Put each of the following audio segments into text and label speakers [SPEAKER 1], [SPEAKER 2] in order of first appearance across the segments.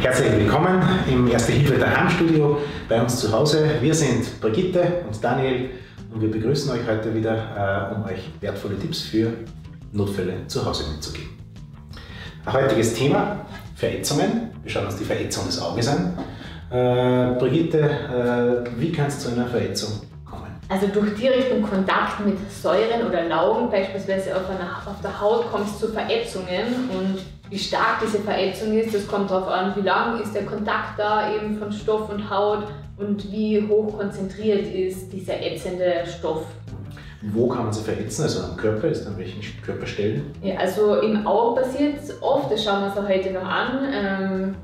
[SPEAKER 1] Herzlich willkommen im Erste Hilfe daheim Studio bei uns zu Hause. Wir sind Brigitte und Daniel und wir begrüßen euch heute wieder, äh, um euch wertvolle Tipps für Notfälle zu Hause mitzugeben. Ein heutiges Thema: Verätzungen. Wir schauen uns die Verätzung des Auges an. Äh, Brigitte, äh, wie kann es zu einer Verätzung?
[SPEAKER 2] Also durch direkten Kontakt mit Säuren oder Laugen, beispielsweise auf, einer, auf der Haut, kommt es zu Verätzungen und wie stark diese Verätzung ist, das kommt darauf an, wie lang ist der Kontakt da eben von Stoff und Haut und wie hoch konzentriert ist dieser ätzende Stoff.
[SPEAKER 1] Wo kann man sie verätzen? Also am Körper, ist an welchen Körperstellen?
[SPEAKER 2] Ja, also im Auge passiert es oft, das schauen wir uns auch heute noch an. Ähm,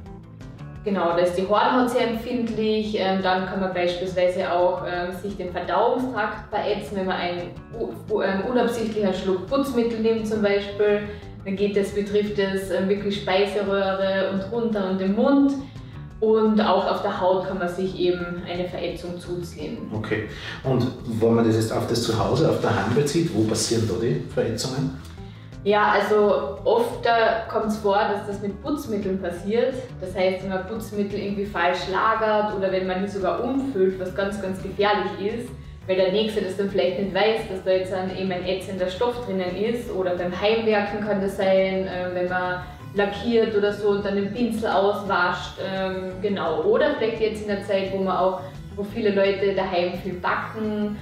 [SPEAKER 2] genau, da ist die Hornhaut sehr empfindlich. Ähm, dann kann man beispielsweise auch ähm, sich den Verdauungstrakt verätzen, wenn man einen ähm, unabsichtlichen Schluck Putzmittel nimmt zum Beispiel. Dann geht das, betrifft es wirklich Speiseröhre und runter und den Mund. Und auch auf der Haut kann man sich eben eine Verätzung zuziehen.
[SPEAKER 1] Okay. Und wenn man das jetzt auf das Zuhause, auf der Hand bezieht, wo passieren da die Verätzungen?
[SPEAKER 2] Ja, also oft kommt es vor, dass das mit Putzmitteln passiert. Das heißt, wenn man Putzmittel irgendwie falsch lagert oder wenn man die sogar umfüllt, was ganz, ganz gefährlich ist, weil der Nächste das dann vielleicht nicht weiß, dass da jetzt ein, eben ein ätzender Stoff drinnen ist. Oder beim Heimwerken kann das sein, äh, wenn man lackiert oder so und dann den Pinsel auswascht. Ähm, genau. Oder vielleicht jetzt in der Zeit, wo man auch, wo viele Leute daheim viel backen,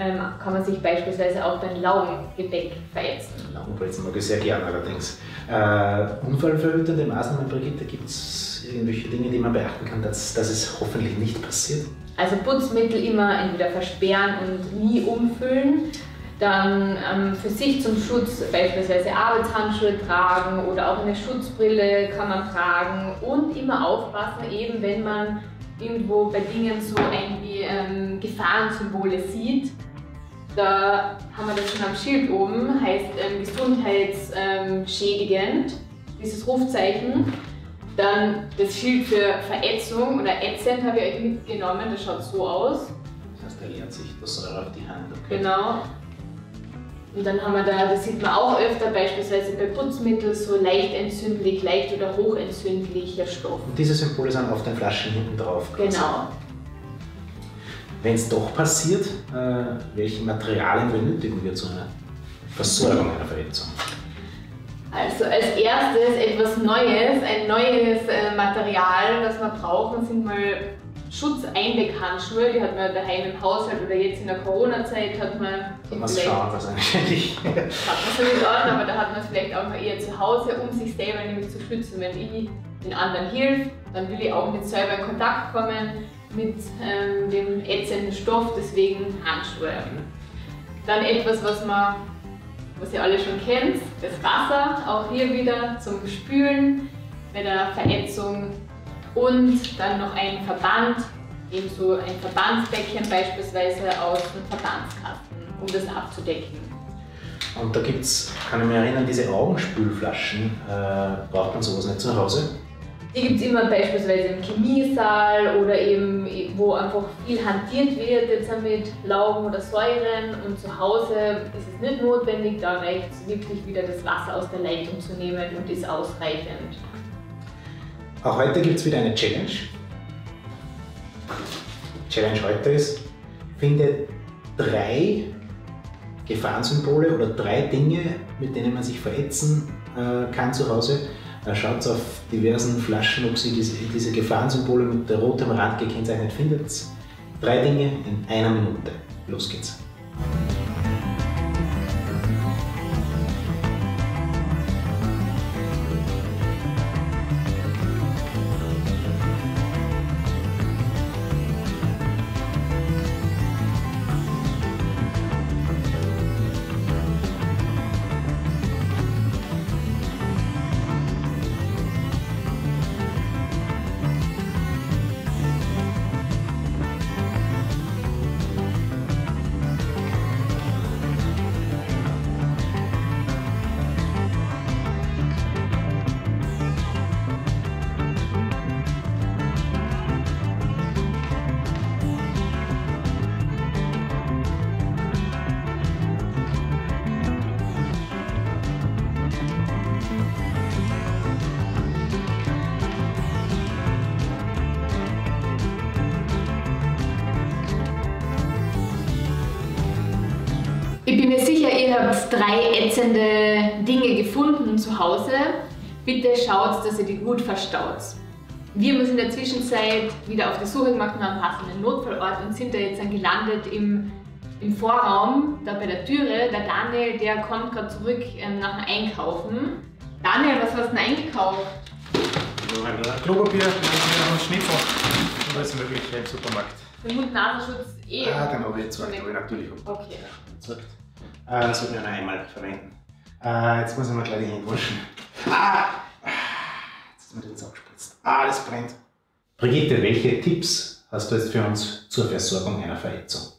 [SPEAKER 2] ähm, kann man sich beispielsweise auch beim Laugengebäck verätzen.
[SPEAKER 1] Laugenbrezen mag ich sehr gerne allerdings. Äh, unfallverhütende Maßnahmen, Brigitte, gibt es irgendwelche Dinge, die man beachten kann, dass, dass es hoffentlich nicht passiert?
[SPEAKER 2] Also Putzmittel immer entweder versperren und nie umfüllen. Dann ähm, für sich zum Schutz beispielsweise Arbeitshandschuhe tragen oder auch eine Schutzbrille kann man tragen und immer aufpassen, eben wenn man irgendwo bei Dingen so irgendwie ähm, Gefahrensymbole sieht. Da haben wir das schon am Schild oben, heißt ähm, gesundheitsschädigend, dieses Rufzeichen. Dann das Schild für Verätzung oder ätzend habe ich euch mitgenommen, das schaut so aus.
[SPEAKER 1] Das heißt, da lernt sich das Säure auf die Hand. Okay.
[SPEAKER 2] Genau. Und dann haben wir da, das sieht man auch öfter, beispielsweise bei Putzmitteln, so leicht entzündlich, leicht oder hochentzündlicher Stoff.
[SPEAKER 1] Und diese Symbole sind auf den Flaschen hinten drauf.
[SPEAKER 2] Genau.
[SPEAKER 1] Wenn es doch passiert, äh, welche Materialien benötigen wir zu einer Versorgung einer Verletzung?
[SPEAKER 2] Also als erstes etwas Neues, ein neues äh, Material, das wir brauchen, sind mal Schutzeinweghandschuhe. Die hat man daheim im Haushalt oder jetzt in der Corona-Zeit hat man.
[SPEAKER 1] Man schauen wahrscheinlich.
[SPEAKER 2] hat man sowieso an, aber da hat man es vielleicht auch mal eher zu Hause, um sich selber nämlich zu schützen. Wenn ich den anderen hilf, dann will ich auch nicht selber in Kontakt kommen mit ähm, dem ätzenden Stoff, deswegen Handschuhe. Dann etwas, was man was ihr alle schon kennt, das Wasser, auch hier wieder zum Spülen bei der Verätzung und dann noch ein Verband, ebenso ein Verbandsbecken beispielsweise aus dem Verbandskasten, um das abzudecken.
[SPEAKER 1] Und da gibt es, kann ich mich erinnern, diese Augenspülflaschen, äh, braucht man sowas nicht zu Hause?
[SPEAKER 2] Die gibt es immer beispielsweise im Chemiesaal oder eben, wo einfach viel hantiert wird, jetzt mit Laugen oder Säuren. Und zu Hause ist es nicht notwendig, da reicht es wirklich wieder das Wasser aus der Leitung zu nehmen und ist ausreichend.
[SPEAKER 1] Auch heute gibt es wieder eine Challenge. Challenge heute ist, finde drei Gefahrensymbole oder drei Dinge, mit denen man sich verätzen äh, kann zu Hause Schaut auf diversen Flaschen, ob Sie diese, diese Gefahrensymbole mit rotem Rand gekennzeichnet findet. Drei Dinge in einer Minute. Los geht's.
[SPEAKER 2] Ihr habt drei ätzende Dinge gefunden zu Hause. Bitte schaut, dass ihr die gut verstaut. Wir haben uns in der Zwischenzeit wieder auf die Suche gemacht nach einem passenden Notfallort und sind da jetzt dann gelandet im, im Vorraum, da bei der Türe. Der Daniel, der kommt gerade zurück ähm, nach dem Einkaufen. Daniel, was hast du denn eingekauft?
[SPEAKER 1] Klopapier, noch ein Schneefach und alles Mögliche im Supermarkt.
[SPEAKER 2] Den Mund-Nasenschutz eh.
[SPEAKER 1] Ah, den habe ich jetzt habe ich natürlich
[SPEAKER 2] Okay.
[SPEAKER 1] gesagt. Äh, das sollten wir noch einmal verwenden. Äh, jetzt muss ich mal gleich die Hände waschen. Ah! Jetzt ist mir das abgespritzt. Ah, das brennt. Brigitte, welche Tipps hast du jetzt für uns zur Versorgung einer Verletzung?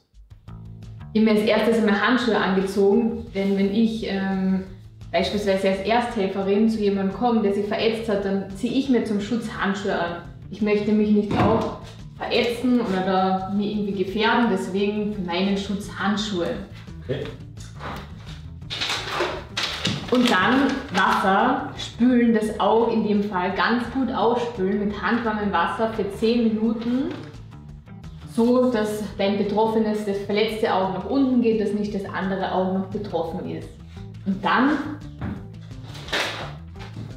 [SPEAKER 2] Ich habe mir als erstes einmal Handschuhe angezogen, denn wenn ich ähm, beispielsweise als Ersthelferin zu jemandem komme, der sich verätzt hat, dann ziehe ich mir zum Schutz Handschuhe an. Ich möchte mich nicht auch verätzen oder mir irgendwie gefährden, deswegen für meinen Schutz Handschuhe.
[SPEAKER 1] Okay.
[SPEAKER 2] Und dann Wasser spülen, das Auge in dem Fall ganz gut ausspülen mit handwarmem Wasser für 10 Minuten, so dass dein betroffenes, das verletzte Auge nach unten geht, dass nicht das andere Auge noch betroffen ist. Und dann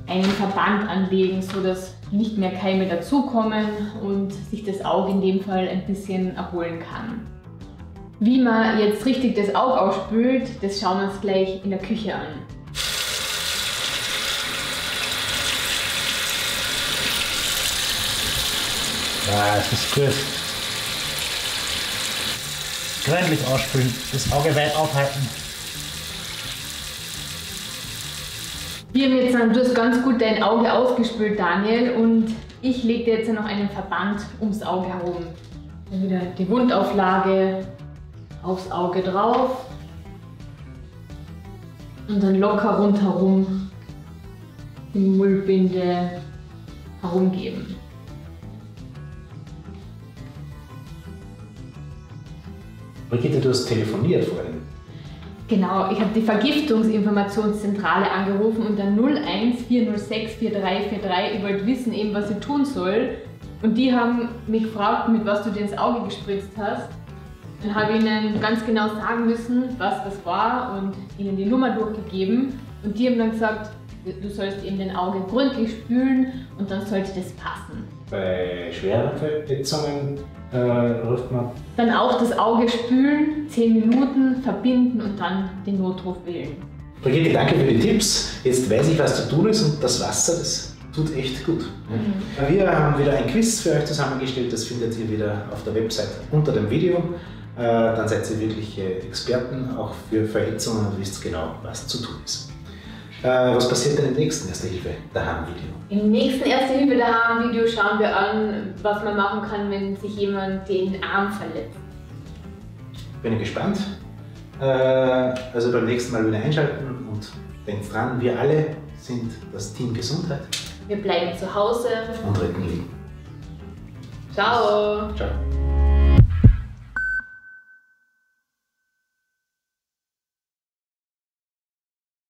[SPEAKER 2] einen Verband anlegen, so dass nicht mehr Keime dazukommen und sich das Auge in dem Fall ein bisschen erholen kann. Wie man jetzt richtig das Auge ausspült, das schauen wir uns gleich in der Küche an.
[SPEAKER 3] Ja, es ist gut. Gründlich ausspülen, das Auge weit aufhalten.
[SPEAKER 2] Wir haben jetzt, du hast ganz gut dein Auge ausgespült, Daniel, und ich lege dir jetzt noch einen Verband ums Auge herum. Dann wieder die Wundauflage aufs Auge drauf und dann locker rundherum die Mullbinde herumgeben.
[SPEAKER 1] Brigitte, du hast telefoniert vorhin.
[SPEAKER 2] Genau, ich habe die Vergiftungsinformationszentrale angerufen und dann 014064343. Ich wollte wissen eben, was ich tun soll. Und die haben mich gefragt, mit was du dir ins Auge gespritzt hast. Dann habe ich ihnen ganz genau sagen müssen, was das war und ihnen die Nummer durchgegeben. Und die haben dann gesagt, du sollst eben den Auge gründlich spülen und dann sollte das passen.
[SPEAKER 1] Bei schweren Verletzungen äh, ruft man
[SPEAKER 2] Dann auch das Auge spülen, 10 Minuten verbinden und dann den Notruf wählen.
[SPEAKER 1] Brigitte, danke für die Tipps. Jetzt weiß ich, was zu tun ist und das Wasser, das tut echt gut. Wir haben wieder ein Quiz für euch zusammengestellt, das findet ihr wieder auf der Website unter dem Video. Äh, Dann seid ihr wirklich Experten auch für Verletzungen und wisst genau, was zu tun ist. Äh, Was passiert denn im nächsten Erste Hilfe daheim-Video?
[SPEAKER 2] Im nächsten Erste Hilfe daheim Video schauen wir an, was man machen kann, wenn sich jemand den Arm verletzt.
[SPEAKER 1] Bin ich gespannt. Äh, Also beim nächsten Mal wieder einschalten und denkt dran, wir alle sind das Team Gesundheit
[SPEAKER 2] Wir bleiben zu Hause.
[SPEAKER 1] und retten Leben.
[SPEAKER 2] Ciao!
[SPEAKER 1] Ciao.